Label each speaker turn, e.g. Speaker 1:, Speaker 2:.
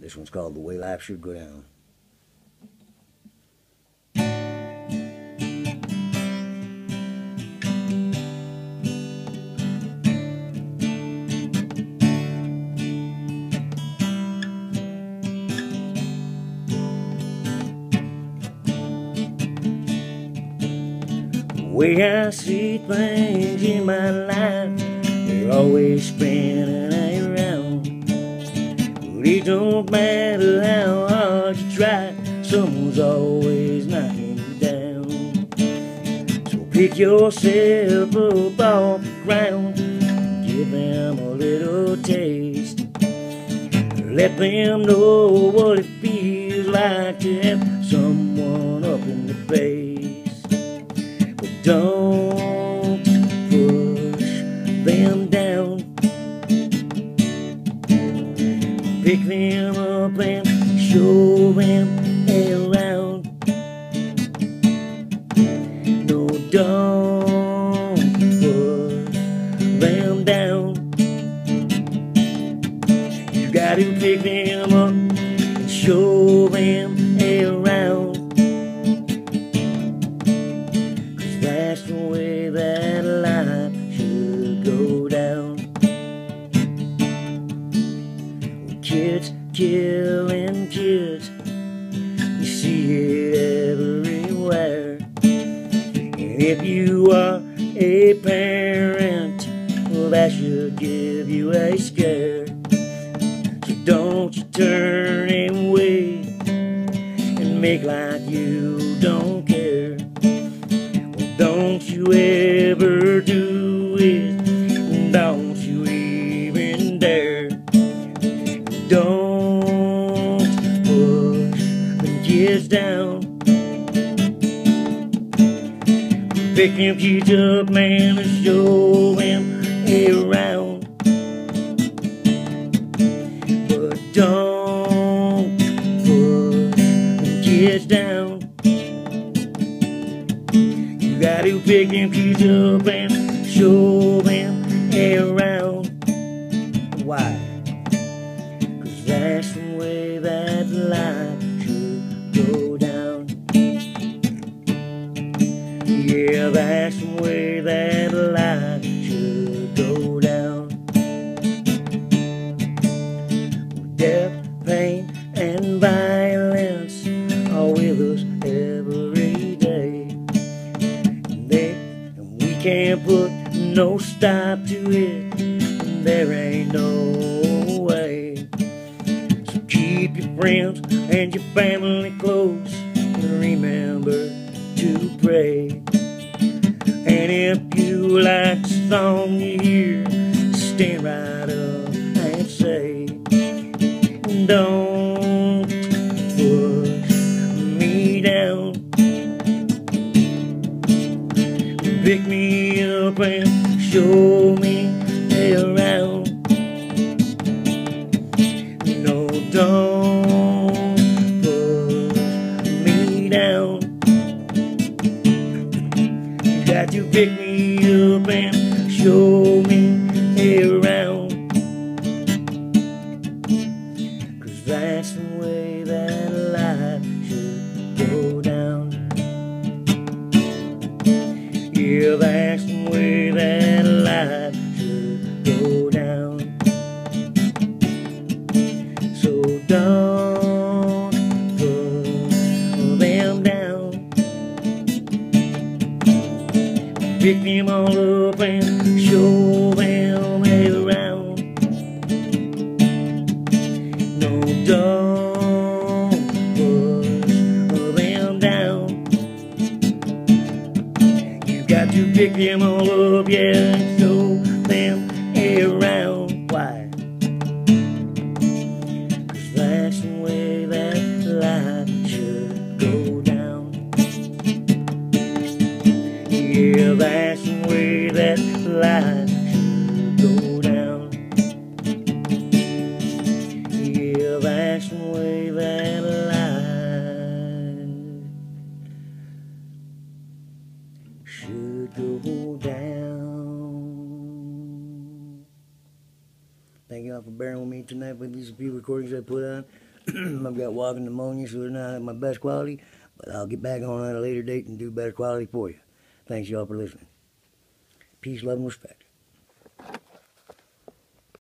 Speaker 1: This one's called The Way Life Should Go Down. Way I see things in my life, they're always spinning. It don't matter how hard you try, someone's always knocking you down. So pick yourself up off the ground, give them a little taste. Let them know what it feels like to have someone up in the face. But don't push them down. Pick them up and show them around. No, don't push them down. You got to pick them up and show them around. Cause that's the way that life should go down. Killing kids, you see it everywhere. And if you are a parent, well, that should give you a scare. So don't you turn away and make like you don't care. Well, don't you ever do it. Don't Pick them kids up, man, and show them around. But don't push them kids down. You got to pick them kids up and show that's the way that life should go down. Death, pain, and violence are with us every day. And, they, and we can't put no stop to it. And there ain't no way. So keep your friends and your family close. And remember to pray. And if you like the song you hear, stand right up and say, Don't push me down. Pick me up and show me around. No, don't push me down. Pick me oh up and show me Pick them all up and show them around. No, don't push them down. You got to pick them all up, yeah, and show them around. Way that life should go down. Thank y'all for bearing with me tonight with these few recordings I put on. I've got walking pneumonia, so it's not my best quality, but I'll get back on at a later date and do better quality for you. Thanks y'all for listening. Peace, love, and respect.